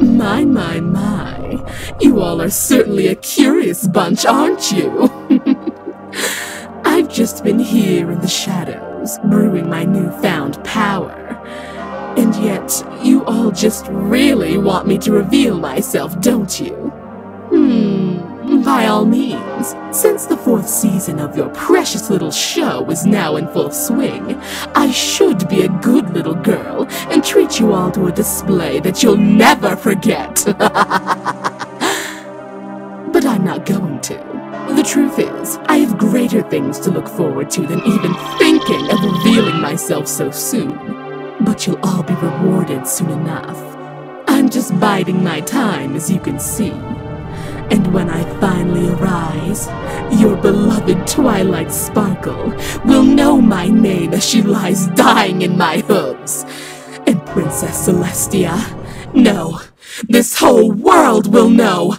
My, my, my. You all are certainly a curious bunch, aren't you? I've just been here in the shadows, brewing my newfound power. And yet, you all just really want me to reveal myself, don't you? Hmm, by all means, since the fourth season of your precious little show is now in full swing, I should be a good little girl you all to a display that you'll never forget. but I'm not going to. The truth is, I have greater things to look forward to than even thinking of revealing myself so soon. But you'll all be rewarded soon enough. I'm just biding my time, as you can see. And when I finally arise, your beloved Twilight Sparkle will know my name as she lies dying in my hooves. Princess Celestia, no, this whole world will know